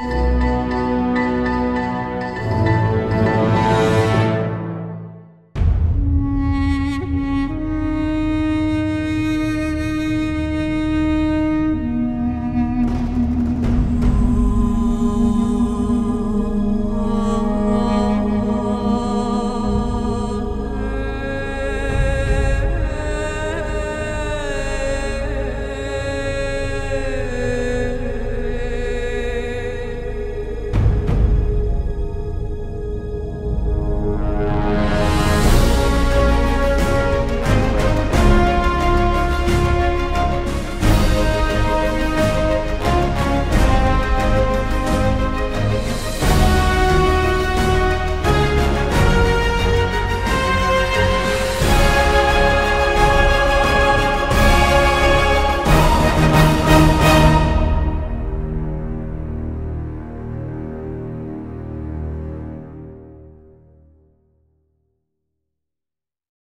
you